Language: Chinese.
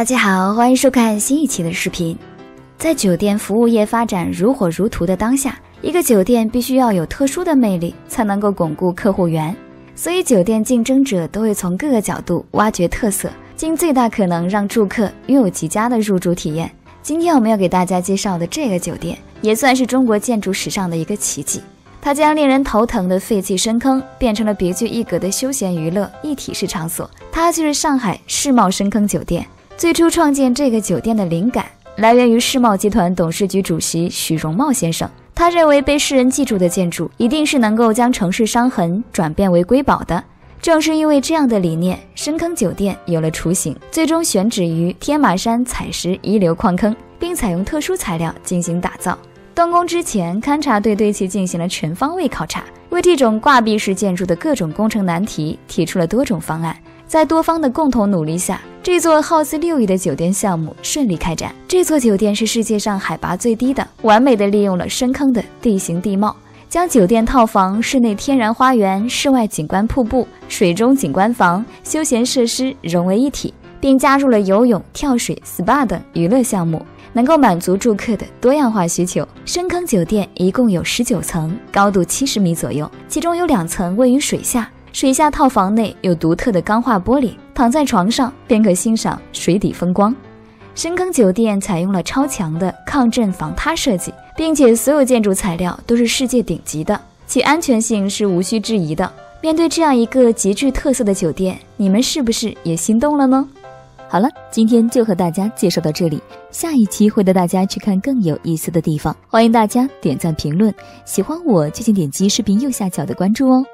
大家好，欢迎收看新一期的视频。在酒店服务业发展如火如荼的当下，一个酒店必须要有特殊的魅力，才能够巩固客户源。所以，酒店竞争者都会从各个角度挖掘特色，尽最大可能让住客拥有极佳的入住体验。今天我们要给大家介绍的这个酒店，也算是中国建筑史上的一个奇迹。它将令人头疼的废弃深坑变成了别具一格的休闲娱乐一体式场所。它就是上海世贸深坑酒店。最初创建这个酒店的灵感来源于世贸集团董事局主席许荣茂先生。他认为被世人记住的建筑一定是能够将城市伤痕转变为瑰宝的。正是因为这样的理念，深坑酒店有了雏形，最终选址于天马山采石遗留矿坑，并采用特殊材料进行打造。动工之前，勘察队对其进行了全方位考察，为这种挂壁式建筑的各种工程难题提出了多种方案。在多方的共同努力下，这座耗资六亿的酒店项目顺利开展。这座酒店是世界上海拔最低的，完美的利用了深坑的地形地貌，将酒店套房、室内天然花园、室外景观瀑布、水中景观房、休闲设施融为一体，并加入了游泳、跳水、SPA 等娱乐项目，能够满足住客的多样化需求。深坑酒店一共有十九层，高度七十米左右，其中有两层位于水下。水下套房内有独特的钢化玻璃，躺在床上便可欣赏水底风光。深坑酒店采用了超强的抗震防塌设计，并且所有建筑材料都是世界顶级的，其安全性是无需质疑的。面对这样一个极具特色的酒店，你们是不是也心动了呢？好了，今天就和大家介绍到这里，下一期会带大家去看更有意思的地方。欢迎大家点赞评论，喜欢我就请点击视频右下角的关注哦。